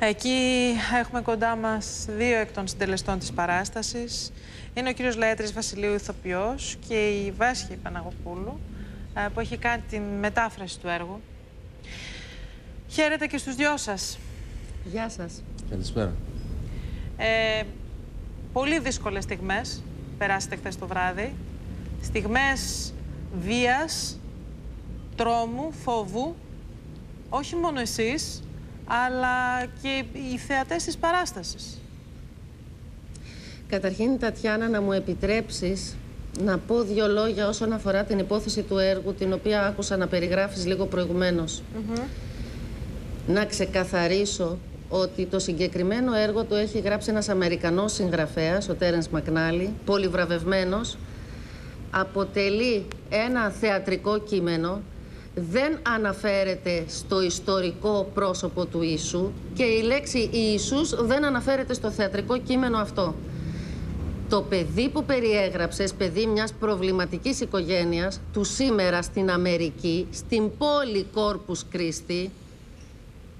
Εκεί έχουμε κοντά μας δύο εκ των συντελεστών της παράστασης. Είναι ο κύριος Λαέτρης Βασιλείου Ηθοποιός και η Βάσχη Παναγοπούλου ε, που έχει κάνει την μετάφραση του έργου. Χαίρετε και στους δυο σας. Γεια σας. Καλησπέρα. Ε, πολύ δύσκολες στιγμές περάσετε χθες το βράδυ. Στιγμές βίας, τρόμου, φόβου. Όχι μόνο εσείς, αλλά και οι θεατές της παράστασης. Καταρχήν, Τατιάνα, να μου επιτρέψεις να πω δύο λόγια όσον αφορά την υπόθεση του έργου, την οποία άκουσα να περιγράφεις λίγο προηγουμένως. Να ξεκαθαρίσω ότι το συγκεκριμένο έργο το έχει γράψει ένας Αμερικανός συγγραφέας, ο Τέρενς Μακνάλι, πολυβραβευμένος. Αποτελεί ένα θεατρικό κείμενο, δεν αναφέρεται στο ιστορικό πρόσωπο του Ιησού και η λέξη Ιησούς δεν αναφέρεται στο θεατρικό κείμενο αυτό. Το παιδί που περιέγραψες, παιδί μιας προβληματικής οικογένειας, του σήμερα στην Αμερική, στην πόλη Κόρπους Κρίστη,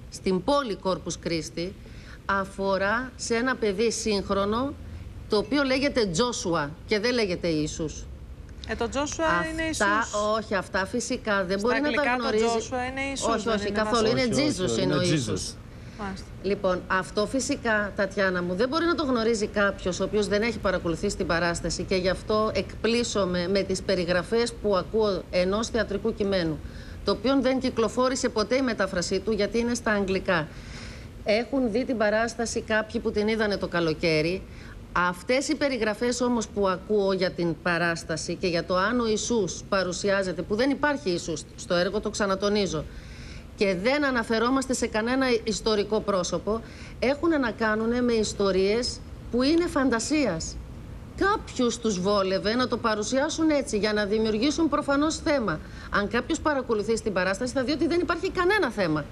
στην πόλη Κόρπους Κρίστη, αφορά σε ένα παιδί σύγχρονο, το οποίο λέγεται Τζόσουα και δεν λέγεται Ιησούς. Ε, το Τζόσουα είναι Ιησούς. όχι, αυτά φυσικά δεν Στα μπορεί να τα αγγλικά γνωρίζει. το Τζόσουα είναι Ιησούς. όχι, δεν όχι, είναι καθόλου. ένας- Είναι Όχι, όχι, Τζίζους όχι, είναι ο είναι Ιησούς. Μάλιστα. Λοιπόν, αυτό φυσικά, Τατιάνα μου, δεν μπορεί να το γνωρίζει κάποιος ο οποίος δεν έχει παρακολουθήσει την παράσταση και γι' αυτό εκπλήσωμαι με τις περιγραφές που ακούω ενός θεατρικού κειμένου, το οποίο δεν κυκλοφόρησε ποτέ η μετάφρασή του γιατί είναι στα αγγλικά. Έχουν δει την παράσταση κάποιοι που την είδανε το καλοκαίρι. Αυτές οι περιγραφές όμως που ακούω για την παράσταση και για το αν ο Ιησούς παρουσιάζεται, που δεν υπάρχει Ιησούς στο έργο, το ξανατονίζω, και δεν αναφερόμαστε σε κανένα ιστορικό πρόσωπο, έχουν να κάνουν με ιστορίες που είναι φαντασίας. Κάποιους τους βόλευε να το παρουσιάσουν έτσι για να δημιουργήσουν προφανώς θέμα. Αν κάποιος παρακολουθήσει την παράσταση θα δει ότι δεν υπάρχει κανένα θέμα.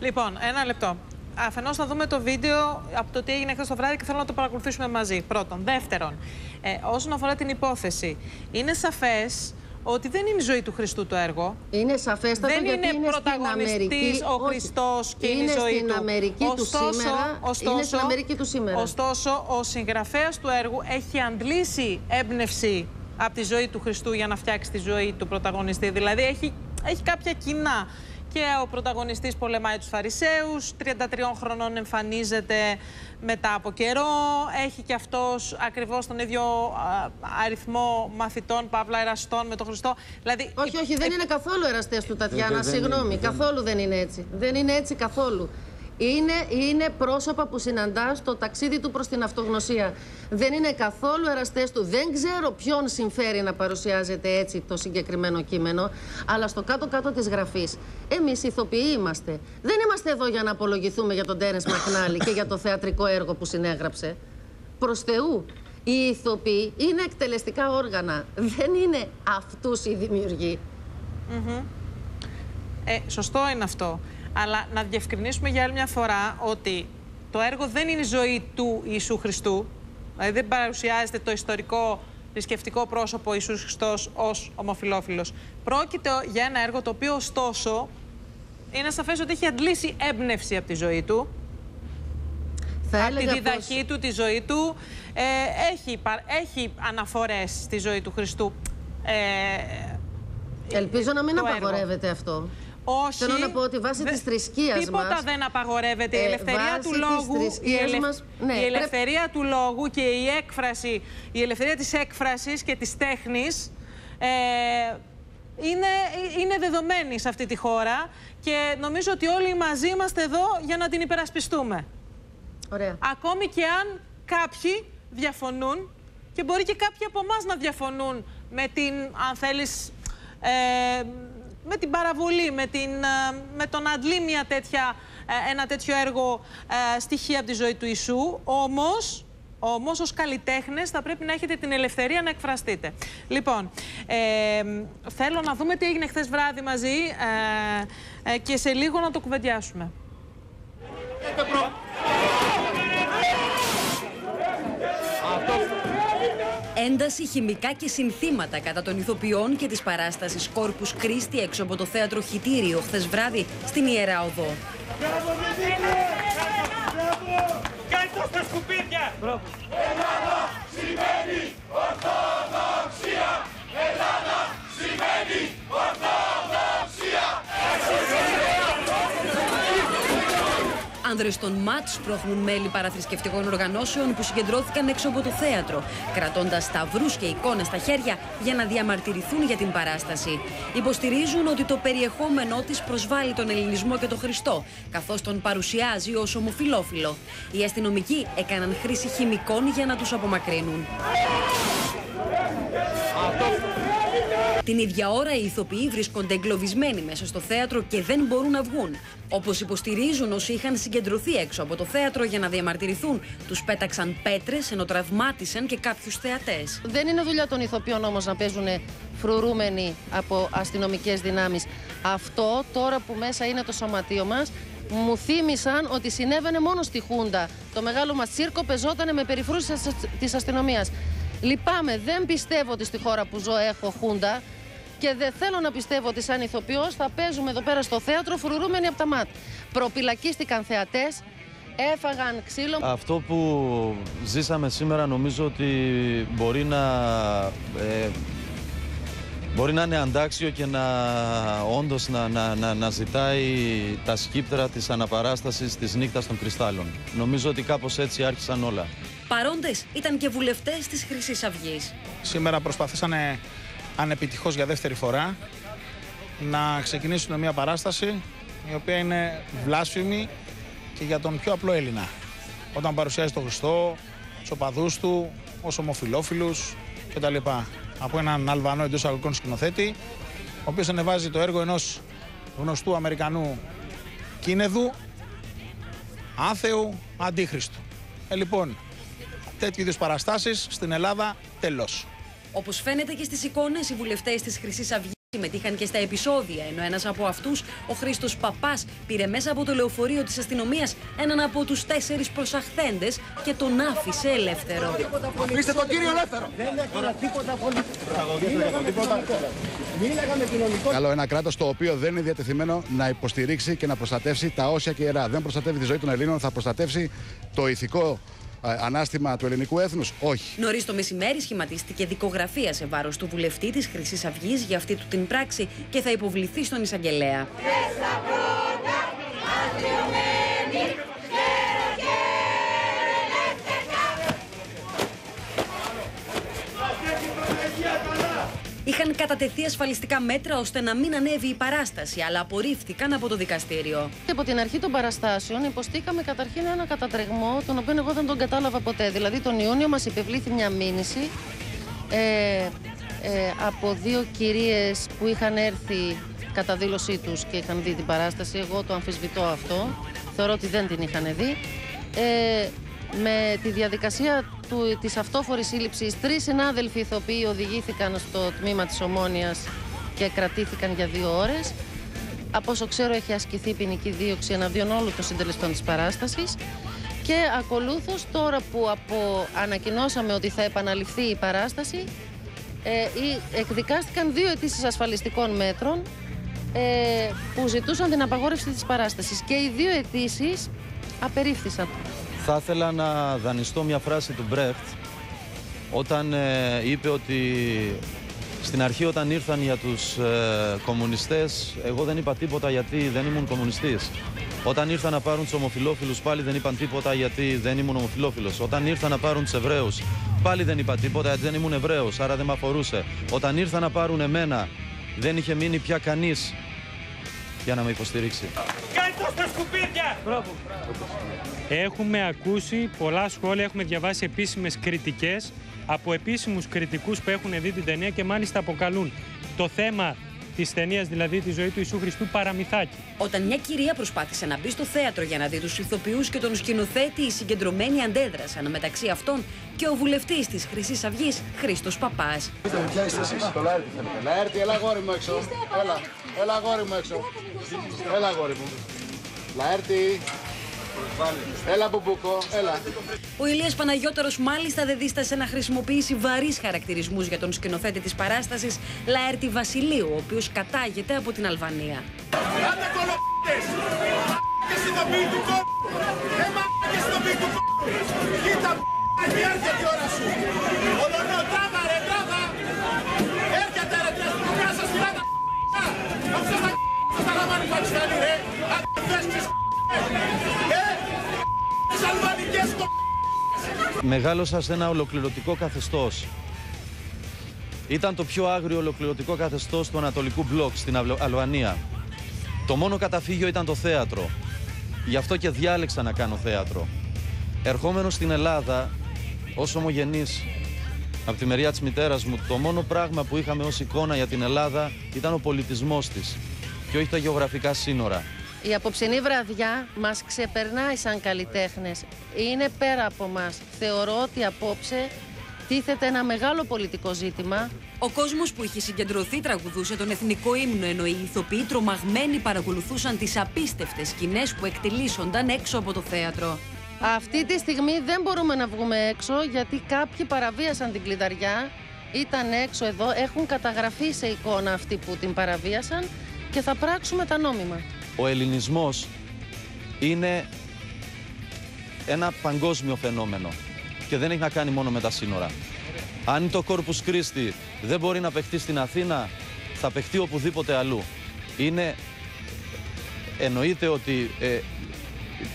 Λοιπόν, ένα λεπτό. Αφενός θα δούμε το βίντεο από το τι έγινε χθες το βράδυ και θέλω να το παρακολουθήσουμε μαζί. Πρώτον. Δεύτερον, ε, όσον αφορά την υπόθεση, είναι σαφές ότι δεν είναι η ζωή του Χριστού το έργο. Είναι σαφέστατο δεν γιατί είναι είναι στην πρωταγωνιστής Αμερική. ο Όχι. Χριστός και είναι, είναι η ζωή στην του. Αμερική του σήμερα. είναι στην Αμερική του σήμερα. Ωστόσο, ο συγγραφέας του έργου έχει αντλήσει έμπνευση από τη ζωή του Χριστού για να φτιάξει τη ζωή του πρωταγωνιστή. Δηλαδή, έχει, έχει κάποια κοινά. Και ο πρωταγωνιστής πολεμάει τους Φαρισαίους, 33 χρονών εμφανίζεται μετά από καιρό, έχει και αυτός ακριβώς τον ίδιο α, αριθμό μαθητών, παύλα εραστών με τον Χριστό. Δηλαδή, Όχι, όχι, δεν είναι καθόλου εραστές του Τατιάνα. δεν Συγγνώμη, είναι, καθόλου δεν είναι έτσι. Δεν είναι έτσι καθόλου. Είναι, είναι πρόσωπα που συναντάς στο ταξίδι του προς την αυτογνωσία. Δεν είναι καθόλου εραστές του. Δεν ξέρω ποιον συμφέρει να παρουσιάζεται έτσι το συγκεκριμένο κείμενο, αλλά στο κάτω-κάτω της γραφής. Εμείς ηθοποιοί είμαστε. Δεν είμαστε εδώ για να απολογηθούμε για τον Τέρενς Μακνάλη και για το θεατρικό έργο που συνέγραψε. Προς Θεού. Οι ηθοποιοί είναι εκτελεστικά όργανα. Δεν είναι αυτούς οι δημιουργοί. Ε, σωστό είναι αυτό. Αλλά να διευκρινίσουμε για άλλη μια φορά ότι το έργο δεν είναι η ζωή του Ιησού Χριστού. Δηλαδή δεν παρουσιάζεται το ιστορικό θρησκευτικό πρόσωπο Ιησούς Χριστός ως ομοφιλόφιλος. Πρόκειται για ένα έργο το οποίο ωστόσο είναι σαφές ότι έχει αντλήσει έμπνευση από τη ζωή του, Θα από τη έλεγα διδαχή πως- του, τη ζωή του. Ε, έχει, υπα- έχει αναφορές στη ζωή του Χριστού. Ε, Ελπίζω να μην το έργο. απαγορεύεται αυτό. Όχι. Θέλω να πω ότι βάσει Δε- της θρησκείας Τίποτα μας, δεν απαγορεύεται. η ε, ελευθερία βάσει του της λόγου, η, θρησκείας ελευ- μας, ναι, η πρέπει- ελευθερία του λόγου και η έκφραση, η ελευθερία της έκφρασης και της τέχνης ε, είναι, είναι δεδομένη σε αυτή τη χώρα και νομίζω ότι όλοι μαζί είμαστε εδώ για να την υπερασπιστούμε. Ωραία. Ακόμη και αν κάποιοι διαφωνούν και μπορεί και κάποιοι από εμάς να διαφωνούν με την, αν θέλεις, ε, με την παραβολή, με, την, ε, με το να αντλεί μια τέτοια, ε, ένα τέτοιο έργο ε, στοιχεία από τη ζωή του Ιησού. Όμως, όμως ως καλλιτέχνες θα πρέπει να έχετε την ελευθερία να εκφραστείτε. Λοιπόν, ε, θέλω να δούμε τι έγινε χθες βράδυ μαζί ε, ε, και σε λίγο να το κουβεντιάσουμε. Ένταση, χημικά και συνθήματα κατά των ηθοποιών και της παράστασης Κόρπους Κρίστη έξω από το θέατρο Χιτήριο χθες βράδυ στην Ιερά Οδό. Μπράβο, Μεσίνη! Κάτω στα σκουπίδια! Ελλάδα σημαίνει ορθοδοξία! Ελλάδα σημαίνει ορθοδοξία! Άνδρες των ΜΑΤ σπρώχνουν μέλη παραθρησκευτικών οργανώσεων που συγκεντρώθηκαν έξω από το θέατρο, κρατώντας σταυρούς και εικόνες στα χέρια για να διαμαρτυρηθούν για την παράσταση. Υποστηρίζουν ότι το περιεχόμενό της προσβάλλει τον Ελληνισμό και τον Χριστό, καθώς τον παρουσιάζει ως ομοφιλόφιλο. Οι αστυνομικοί έκαναν χρήση χημικών για να τους απομακρύνουν. Την ίδια ώρα οι ηθοποιοί βρίσκονται εγκλωβισμένοι μέσα στο θέατρο και δεν μπορούν να βγουν. Όπως υποστηρίζουν όσοι είχαν συγκεντρωθεί έξω από το θέατρο για να διαμαρτυρηθούν, τους πέταξαν πέτρες ενώ τραυμάτισαν και κάποιους θεατές. Δεν είναι δουλειά των ηθοποιών όμως να παίζουν φρουρούμενοι από αστυνομικές δυνάμεις. Αυτό τώρα που μέσα είναι το σωματείο μας μου θύμισαν ότι συνέβαινε μόνο στη Χούντα. Το μεγάλο μας τσίρκο πεζόταν με περιφρούς της αστυνομίας. Λυπάμαι, δεν πιστεύω ότι στη χώρα που ζω έχω Χούντα και δεν θέλω να πιστεύω ότι σαν ηθοποιός θα παίζουμε εδώ πέρα στο θέατρο φρουρούμενοι από τα μάτια. Προπυλακίστηκαν θεατές, έφαγαν ξύλο. Αυτό που ζήσαμε σήμερα νομίζω ότι μπορεί να, ε, μπορεί να είναι αντάξιο και να όντως να, να, να, να ζητάει τα σκύπτρα της αναπαράστασης της νύχτας των κρυστάλλων. Νομίζω ότι κάπως έτσι άρχισαν όλα. Παρόντες ήταν και βουλευτές της χρυσής αυγής. Σήμερα προσπαθήσανε ανεπιτυχώς για δεύτερη φορά να ξεκινήσουν μια παράσταση η οποία είναι βλάσφημη και για τον πιο απλό Έλληνα. Όταν παρουσιάζει τον Χριστό, τους οπαδούς του, ως ομοφιλόφιλους κτλ. Από έναν Αλβανό εντός αγωγικών σκηνοθέτη, ο οποίος ανεβάζει το έργο ενός γνωστού Αμερικανού κίνεδου, άθεου, αντίχριστου. Ε, λοιπόν, τέτοιου είδους παραστάσεις στην Ελλάδα τέλος. Όπως φαίνεται και στις εικόνες, οι βουλευτές της Χρυσής Αυγής συμμετείχαν και στα επεισόδια. Ενώ ένας από αυτούς, ο Χρήστος Παπάς, πήρε μέσα από το λεωφορείο της αστυνομίας έναν από τους τέσσερις προσαχθέντες και τον άφησε ελεύθερο. Αφήστε τον κύριο ελεύθερο! Δεν έκανα τίποτα πολύ. Καλό ένα κράτος το οποίο δεν είναι διατεθειμένο να υποστηρίξει και να προστατεύσει τα όσια και ιερά. Δεν προστατεύει τη ζωή των Ελλήνων, θα προστατεύσει το ηθικό ανάστημα του ελληνικού έθνους, όχι. Νωρίς το μεσημέρι σχηματίστηκε δικογραφία σε βάρος του βουλευτή της Χρυσής Αυγής για αυτή του την πράξη και θα υποβληθεί στον εισαγγελέα. Κατατεθεί ασφαλιστικά μέτρα ώστε να μην ανέβει η παράσταση, αλλά απορρίφθηκαν από το δικαστήριο. Από την αρχή των παραστάσεων υποστήκαμε καταρχήν ένα κατατρεγμό, τον οποίο εγώ δεν τον κατάλαβα ποτέ. Δηλαδή τον Ιούνιο μας υπευλήθη μια μήνυση ε, ε, από δύο κυρίες που είχαν έρθει κατά δήλωσή τους και είχαν δει την παράσταση. Εγώ το αμφισβητώ αυτό. Θεωρώ ότι δεν την είχαν δει. Ε, με τη διαδικασία του, της αυτόφορης σύλληψης, τρεις συνάδελφοι ηθοποιοί οδηγήθηκαν στο τμήμα της Ομόνιας και κρατήθηκαν για δύο ώρες. Από όσο ξέρω έχει ασκηθεί ποινική δίωξη εναντίον όλων των συντελεστών της παράστασης. Και ακολούθως τώρα που από ανακοινώσαμε ότι θα επαναληφθεί η παράσταση, ε, εκδικάστηκαν δύο αιτήσεις ασφαλιστικών μέτρων ε, που ζητούσαν την απαγόρευση της παράστασης. Και οι δύο αιτήσεις απερίφθησαν. Θα ήθελα να δανειστώ μια φράση του Μπρέχτ όταν ε, είπε ότι στην αρχή όταν ήρθαν για τους ε, κομμουνιστές εγώ δεν είπα τίποτα γιατί δεν ήμουν κομμουνιστής. Όταν ήρθαν να πάρουν τους ομοφιλόφιλους πάλι δεν είπαν τίποτα γιατί δεν ήμουν ομοφιλόφιλος. Όταν ήρθαν να πάρουν τους Εβραίους πάλι δεν είπα τίποτα γιατί δεν ήμουν Εβραίος, άρα δεν με αφορούσε. Όταν ήρθαν να πάρουν εμένα δεν είχε μείνει πια κανείς για να με υποστηρίξει. Κάτω στα σκουπίδια! Έχουμε ακούσει πολλά σχόλια, έχουμε διαβάσει επίσημες κριτικές από επίσημους κριτικούς που έχουν δει την ταινία και μάλιστα αποκαλούν το θέμα της ταινίας, δηλαδή τη ζωή του Ιησού Χριστού, παραμυθάκι. Όταν μια κυρία προσπάθησε να μπει στο θέατρο για να δει τους ηθοποιούς και τον σκηνοθέτη, οι συγκεντρωμένοι αντέδρασαν μεταξύ αυτών και ο βουλευτής της Χρυσής Αυγής, Χρήστος Παπάς. Ποια είστε εσείς, το Λαέρτη θέλετε. Λαέρτη, έλα αγόρι μου έξω. Έλα, έλα αγόρι μου έξω. Έλα αγόρι μου. Λαέρτη. Έλα, Μπουμπούκο, έλα. Ο Ηλίας Παναγιώτερος μάλιστα δεν δίστασε να χρησιμοποιήσει βαρείς χαρακτηρισμούς για τον σκηνοθέτη της παράστασης Λαέρτη Βασιλείου, ο οποίος κατάγεται από την Αλβανία. Άντε κολοπ***ες! στο ποιητικό. Μεγάλωσα σε ένα ολοκληρωτικό καθεστώς. Ήταν το πιο άγριο ολοκληρωτικό καθεστώς του Ανατολικού Μπλοκ στην Αυλο- Αλβανία. Το μόνο καταφύγιο ήταν το θέατρο. Γι' αυτό και διάλεξα να κάνω θέατρο. Ερχόμενος στην Ελλάδα, ως ομογενής, από τη μεριά της μητέρας μου, το μόνο πράγμα που είχαμε ως εικόνα για την Ελλάδα ήταν ο πολιτισμός της και όχι τα γεωγραφικά σύνορα. Η απόψινή βραδιά μας ξεπερνάει σαν καλλιτέχνες. Είναι πέρα από μας. Θεωρώ ότι απόψε τίθεται ένα μεγάλο πολιτικό ζήτημα. Ο κόσμος που είχε συγκεντρωθεί τραγουδούσε τον εθνικό ύμνο, ενώ οι ηθοποιοί τρομαγμένοι παρακολουθούσαν τις απίστευτες σκηνές που εκτελήσονταν έξω από το θέατρο. Αυτή τη στιγμή δεν μπορούμε να βγούμε έξω γιατί κάποιοι παραβίασαν την κλειδαριά. Ήταν έξω εδώ, έχουν καταγραφεί σε εικόνα αυτοί που την παραβίασαν και θα πράξουμε τα νόμιμα. Ο ελληνισμός είναι ένα παγκόσμιο φαινόμενο και δεν έχει να κάνει μόνο με τα σύνορα. Αν το Corpus Christi δεν μπορεί να παιχτεί στην Αθήνα, θα παιχτεί οπουδήποτε αλλού. Είναι, εννοείται ότι ε,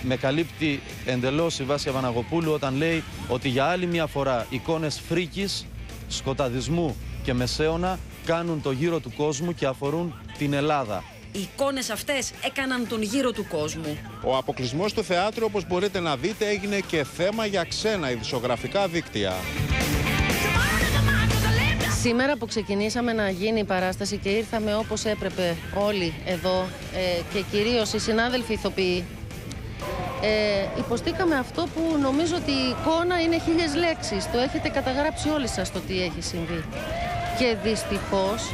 με καλύπτει εντελώς η Βάσια Βαναγοπούλου όταν λέει ότι για άλλη μια φορά εικόνες φρίκης, σκοταδισμού και μεσαίωνα κάνουν το γύρο του κόσμου και αφορούν την Ελλάδα. Οι εικόνες αυτές έκαναν τον γύρο του κόσμου. Ο αποκλεισμός του θεάτρου, όπως μπορείτε να δείτε, έγινε και θέμα για ξένα ειδησογραφικά δίκτυα. Σήμερα που ξεκινήσαμε να γίνει η παράσταση και ήρθαμε όπως έπρεπε όλοι εδώ ε, και κυρίως οι συνάδελφοι ηθοποιοί ε, υποστήκαμε αυτό που νομίζω ότι η εικόνα είναι χίλιες λέξεις. Το έχετε καταγράψει όλοι σας το τι έχει συμβεί. Και δυστυχώς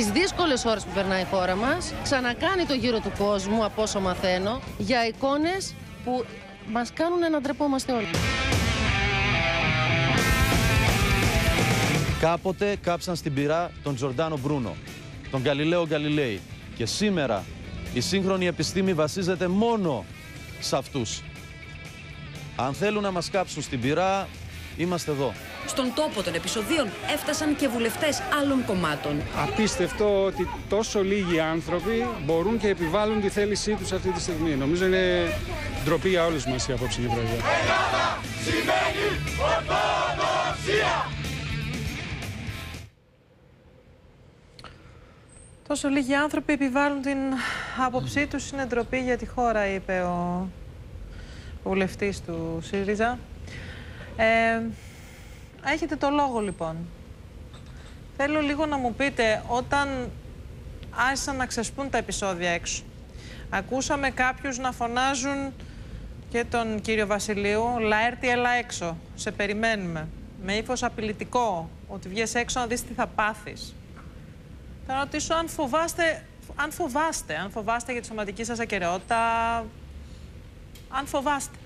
στις δύσκολες ώρες που περνάει η χώρα μας ξανακάνει το γύρο του κόσμου από όσο μαθαίνω για εικόνες που μας κάνουν να ντρεπόμαστε όλοι. Κάποτε κάψαν στην πυρά τον Τζορντάνο Μπρούνο, τον Γαλιλαίο Γκαλιλέη. Και σήμερα η σύγχρονη επιστήμη βασίζεται μόνο σε αυτούς. Αν θέλουν να μας κάψουν στην πυρά, είμαστε εδώ. Στον τόπο των επεισοδίων έφτασαν και βουλευτές άλλων κομμάτων. Απίστευτο ότι τόσο λίγοι άνθρωποι μπορούν και επιβάλλουν τη θέλησή τους αυτή τη στιγμή. Νομίζω είναι ντροπή για όλους μας η απόψινή βραδιά. Σημαίνει ορθοδοξία. Τόσο λίγοι άνθρωποι επιβάλλουν την άποψή τους είναι ντροπή για τη χώρα, είπε ο βουλευτής του ΣΥΡΙΖΑ. Ε, έχετε το λόγο λοιπόν. Θέλω λίγο να μου πείτε, όταν άρχισαν να ξεσπούν τα επεισόδια έξω, ακούσαμε κάποιους να φωνάζουν και τον κύριο Βασιλείου, Λαέρτη, έλα έξω, σε περιμένουμε. Με ύφος απειλητικό, ότι βγες έξω να δεις τι θα πάθεις. Θα ρωτήσω αν φοβάστε, αν φοβάστε, αν φοβάστε για τη σωματική σας ακαιρεότητα, αν φοβάστε.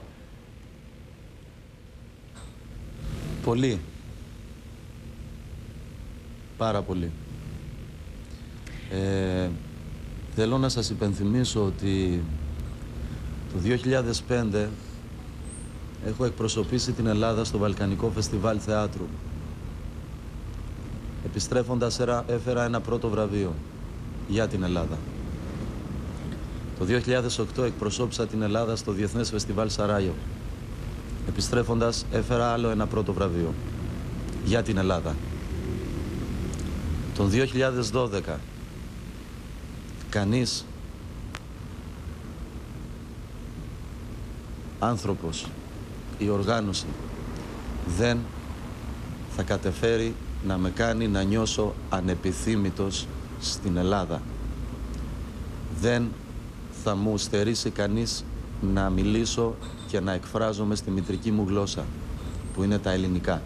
Πολύ. Πάρα πολύ. Ε, θέλω να σας υπενθυμίσω ότι το 2005 έχω εκπροσωπήσει την Ελλάδα στο Βαλκανικό Φεστιβάλ Θεάτρου. Επιστρέφοντας έρα- έφερα ένα πρώτο βραβείο για την Ελλάδα. Το 2008 εκπροσώπησα την Ελλάδα στο Διεθνές Φεστιβάλ Σαράγιο. Επιστρέφοντας έφερα άλλο ένα πρώτο βραβείο για την Ελλάδα. Τον 2012 κανείς άνθρωπος η οργάνωση δεν θα κατεφέρει να με κάνει να νιώσω ανεπιθύμητος στην Ελλάδα. Δεν θα μου στερήσει κανείς να μιλήσω και να εκφράζομαι στη μητρική μου γλώσσα, που είναι τα ελληνικά.